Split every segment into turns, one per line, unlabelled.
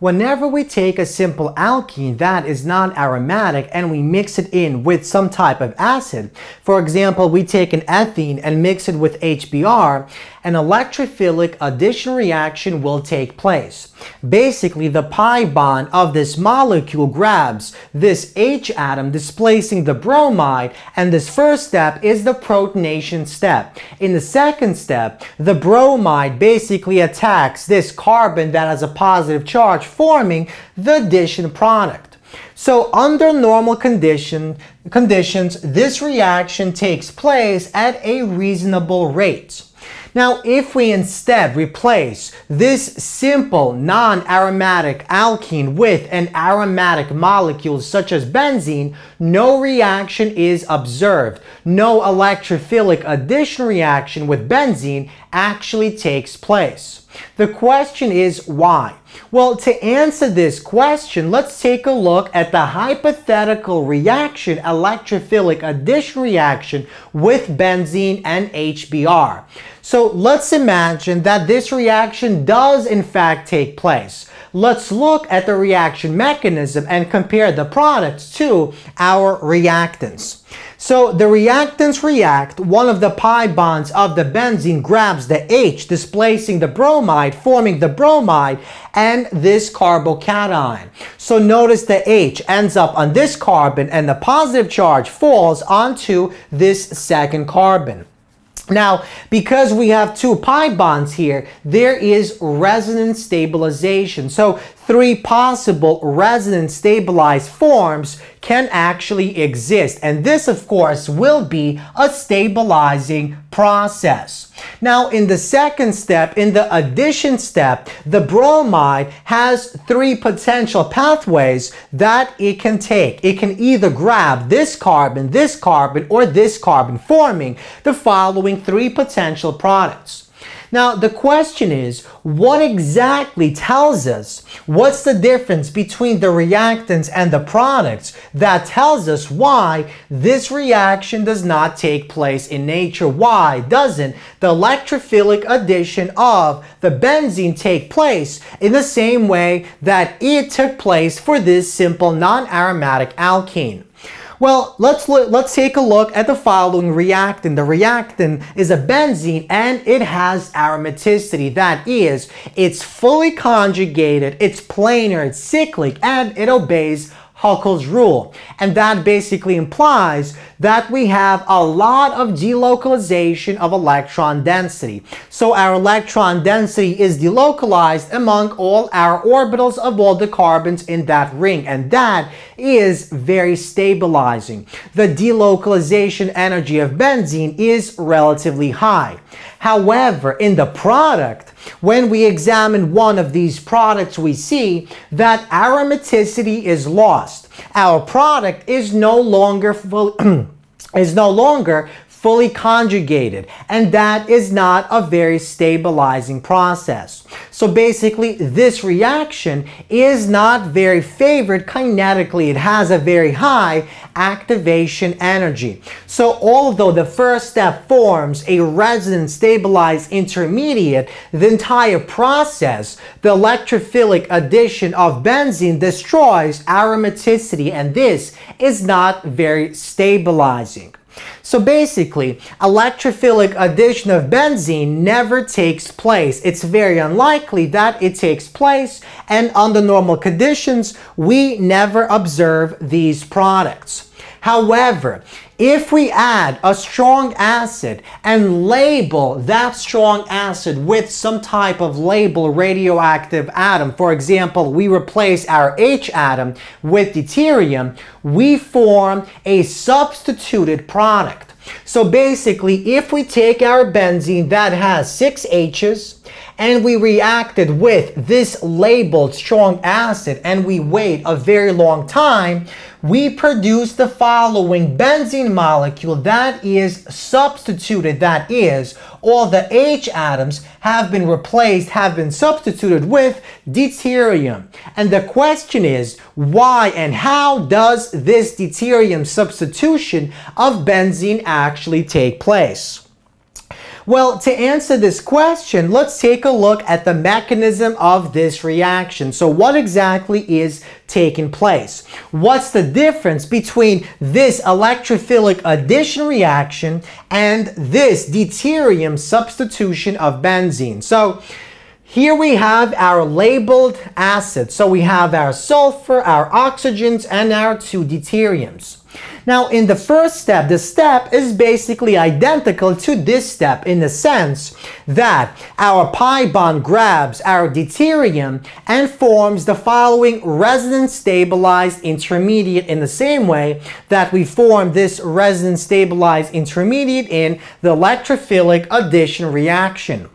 Whenever we take a simple alkene that is non-aromatic and we mix it in with some type of acid, for example, we take an ethene and mix it with HBr, an electrophilic addition reaction will take place. Basically, the pi bond of this molecule grabs this H atom displacing the bromide, and this first step is the protonation step. In the second step, the bromide basically attacks this carbon that has a positive charge forming the addition product. So under normal condition, conditions, this reaction takes place at a reasonable rate. Now, if we instead replace this simple non-aromatic alkene with an aromatic molecule such as benzene, no reaction is observed. No electrophilic addition reaction with benzene actually takes place. The question is why? Well, to answer this question, let's take a look at the hypothetical reaction, electrophilic addition reaction with benzene and HBr. So let's imagine that this reaction does in fact take place. Let's look at the reaction mechanism and compare the products to our reactants. So the reactants react, one of the pi bonds of the benzene grabs the H, displacing the bromide, forming the bromide, and this carbocation. So notice the H ends up on this carbon and the positive charge falls onto this second carbon. Now, because we have two pi bonds here, there is resonance stabilization. So three possible resonance stabilized forms can actually exist. And this, of course, will be a stabilizing process. Now, in the second step, in the addition step, the bromide has three potential pathways that it can take. It can either grab this carbon, this carbon, or this carbon, forming the following three potential products. Now, the question is, what exactly tells us what's the difference between the reactants and the products that tells us why this reaction does not take place in nature? Why doesn't the electrophilic addition of the benzene take place in the same way that it took place for this simple non-aromatic alkene? Well, let's let's take a look at the following reactant. The reactant is a benzene and it has aromaticity. That is, it's fully conjugated, it's planar, it's cyclic, and it obeys Huckel's rule. And that basically implies that we have a lot of delocalization of electron density. So our electron density is delocalized among all our orbitals of all the carbons in that ring. And that is very stabilizing. The delocalization energy of benzene is relatively high. However, in the product, when we examine one of these products, we see that aromaticity is lost. Our product is no longer is no longer fully conjugated, and that is not a very stabilizing process. So basically, this reaction is not very favored kinetically. It has a very high activation energy. So although the first step forms a resonance stabilized intermediate, the entire process, the electrophilic addition of benzene destroys aromaticity, and this is not very stabilizing. So basically, electrophilic addition of benzene never takes place. It's very unlikely that it takes place, and under normal conditions, we never observe these products. However, if we add a strong acid and label that strong acid with some type of label radioactive atom, for example, we replace our H atom with deuterium, we form a substituted product. So basically, if we take our benzene that has six H's and we reacted with this labeled strong acid and we wait a very long time, we produce the following benzene molecule that is substituted, that is, all the H atoms have been replaced, have been substituted with deuterium. And the question is, why and how does this deuterium substitution of benzene actually take place? Well, to answer this question, let's take a look at the mechanism of this reaction. So what exactly is taking place? What's the difference between this electrophilic addition reaction and this deuterium substitution of benzene? So here we have our labeled acids. So we have our sulfur, our oxygens, and our two deuteriums. Now, in the first step, the step is basically identical to this step in the sense that our pi bond grabs our deuterium and forms the following resonance stabilized intermediate in the same way that we form this resonance stabilized intermediate in the electrophilic addition reaction.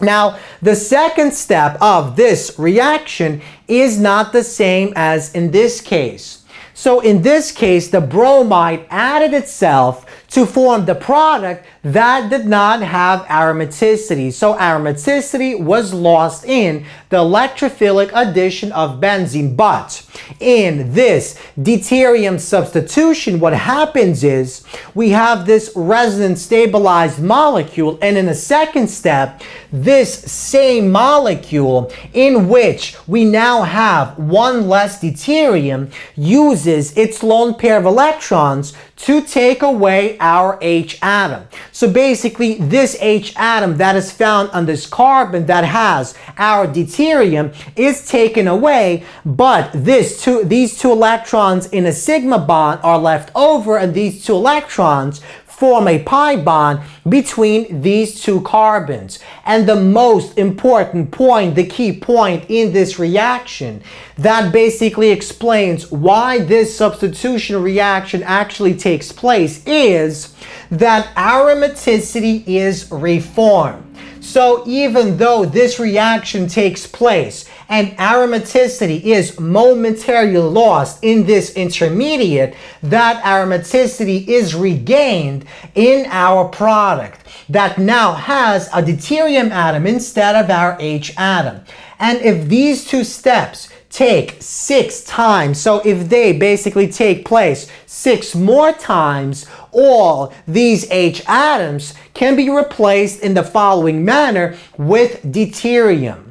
Now, the second step of this reaction is not the same as in this case. So in this case, the bromide added itself to form the product that did not have aromaticity. So aromaticity was lost in the electrophilic addition of benzene. But in this deuterium substitution, what happens is we have this resonance stabilized molecule. And in the second step, this same molecule in which we now have one less deuterium uses its lone pair of electrons to take away our H atom. So basically this H atom that is found on this carbon that has our deuterium is taken away, but this two, these two electrons in a sigma bond are left over and these two electrons form a pi bond between these two carbons. And the most important point, the key point in this reaction that basically explains why this substitution reaction actually takes place is that aromaticity is reformed. So even though this reaction takes place and aromaticity is momentarily lost in this intermediate, that aromaticity is regained in our product that now has a deuterium atom instead of our H atom. And if these two steps take six times, so if they basically take place six more times, all these H atoms can be replaced in the following manner with deuterium.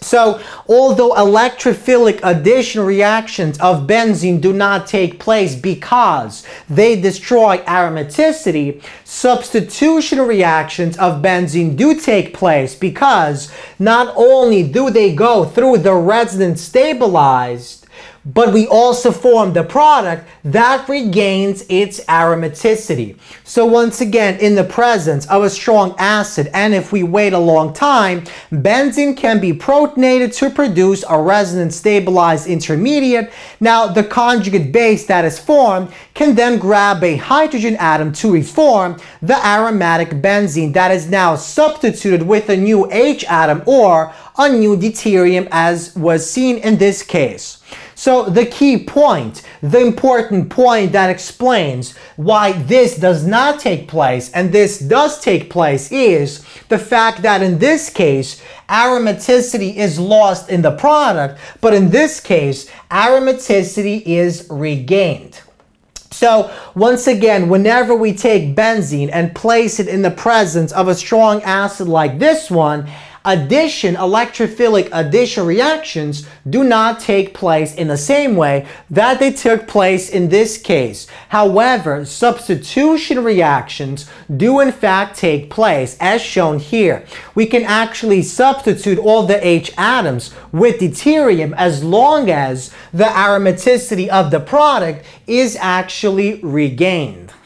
So, although electrophilic addition reactions of benzene do not take place because they destroy aromaticity, substitution reactions of benzene do take place because not only do they go through the resonance stabilized, but we also form the product that regains its aromaticity. So once again, in the presence of a strong acid, and if we wait a long time, benzene can be protonated to produce a resonance stabilized intermediate. Now, the conjugate base that is formed can then grab a hydrogen atom to reform the aromatic benzene that is now substituted with a new H atom or a new deuterium as was seen in this case. So the key point, the important point that explains why this does not take place and this does take place is the fact that in this case, aromaticity is lost in the product, but in this case, aromaticity is regained. So once again, whenever we take benzene and place it in the presence of a strong acid like this one, addition, electrophilic addition reactions do not take place in the same way that they took place in this case. However, substitution reactions do in fact take place as shown here. We can actually substitute all the H atoms with deuterium as long as the aromaticity of the product is actually regained.